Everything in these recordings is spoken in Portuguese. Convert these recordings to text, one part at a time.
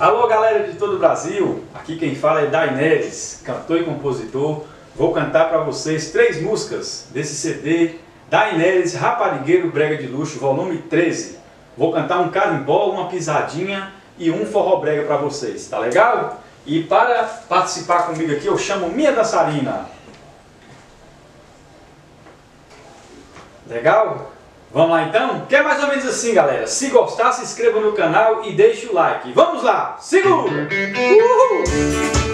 Alô galera de todo o Brasil, aqui quem fala é Daineres, cantor e compositor. Vou cantar para vocês três músicas desse CD Daineres Raparigueiro Brega de Luxo, volume 13. Vou cantar um carimbó, uma pisadinha e um forró brega para vocês, tá legal? E para participar comigo aqui eu chamo minha dançarina. Legal? Vamos lá então? Que é mais ou menos assim, galera. Se gostar, se inscreva no canal e deixe o like. Vamos lá! Segura! Uhul!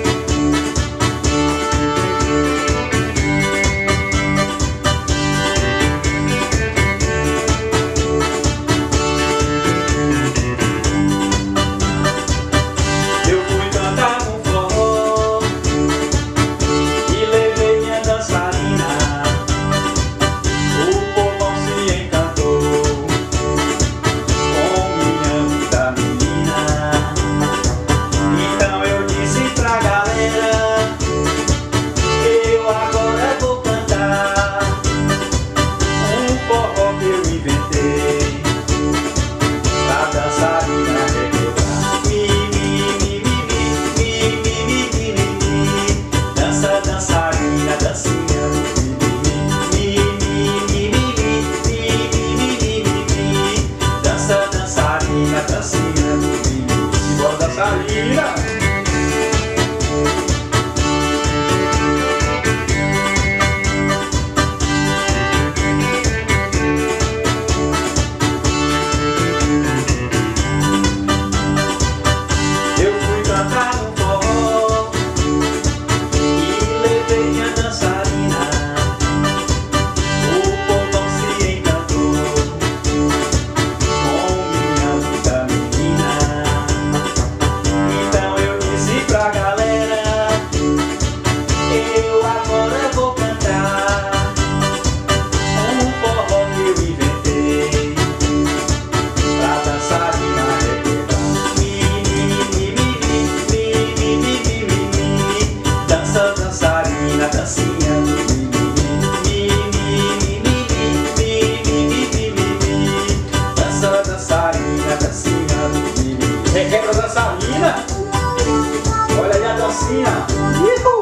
E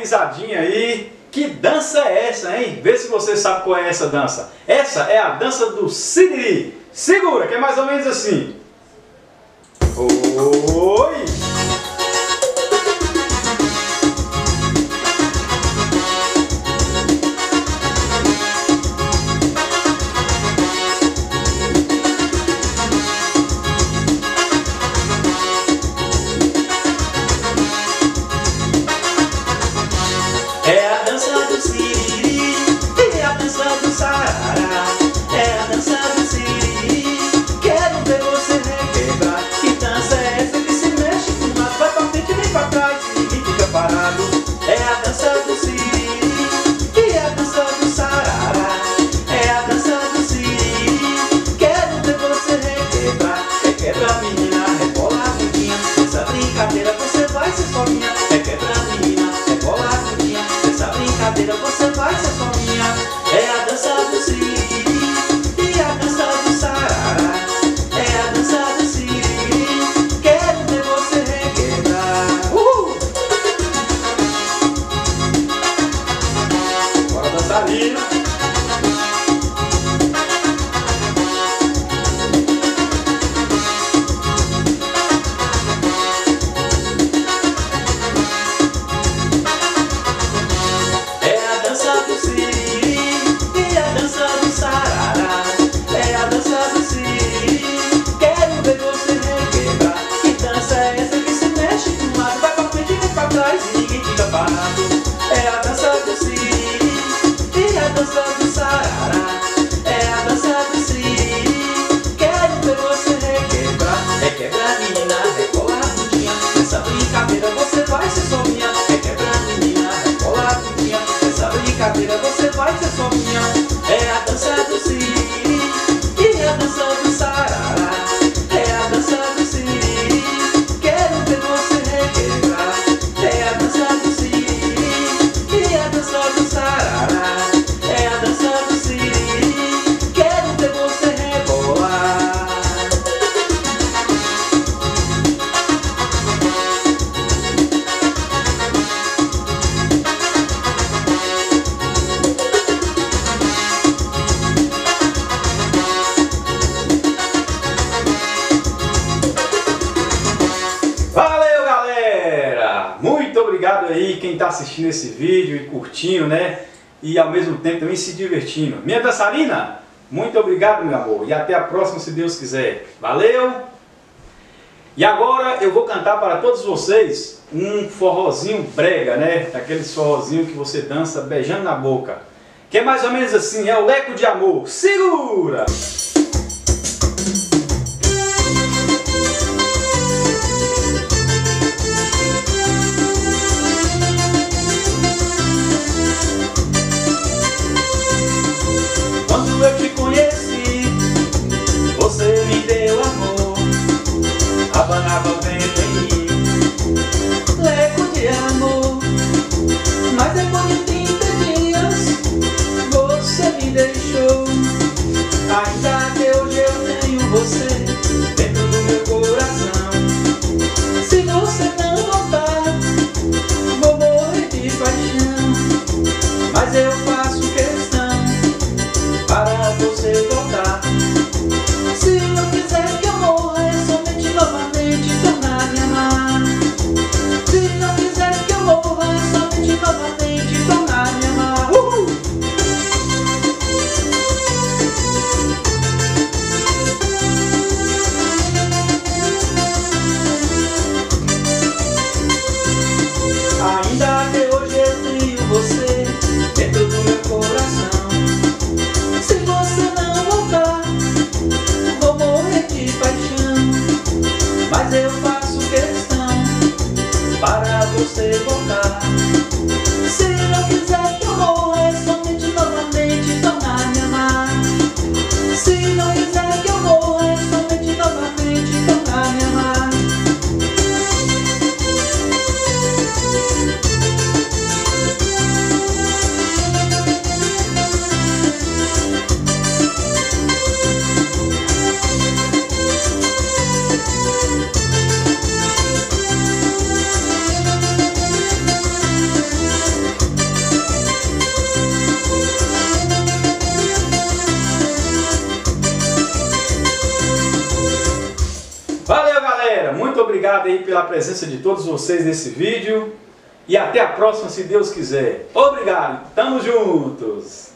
pisadinha aí. Que dança é essa, hein? Vê se você sabe qual é essa dança. Essa é a dança do Siriri. Segura, que é mais ou menos assim. Oi! happiness. Brincadeira você vai ser só minha. É a dança do siri aí quem está assistindo esse vídeo e curtindo, né? E ao mesmo tempo também se divertindo. Minha dançarina, muito obrigado, meu amor. E até a próxima, se Deus quiser. Valeu! E agora eu vou cantar para todos vocês um forrozinho brega, né? Aqueles forrozinho que você dança beijando na boca. Que é mais ou menos assim, é o leco de amor. Segura! Obrigado aí pela presença de todos vocês nesse vídeo. E até a próxima, se Deus quiser. Obrigado! Tamo juntos!